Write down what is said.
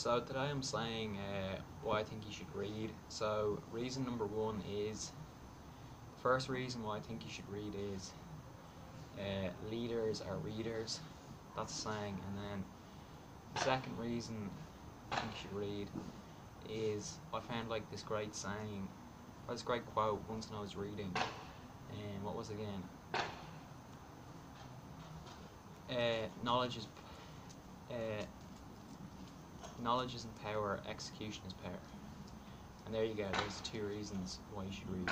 So today I'm saying uh, why I think you should read. So reason number one is, the first reason why I think you should read is, uh, leaders are readers. That's saying. And then the second reason I think you should read is I found like this great saying, or this great quote once when I was reading. And what was it again? Uh, knowledge is uh, knowledge isn't power, execution is power. And there you go, there's two reasons why you should read.